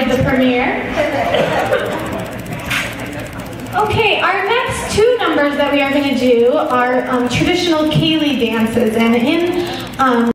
the premiere. Okay, our next two numbers that we are going to do are um, traditional ceili dances, and in um,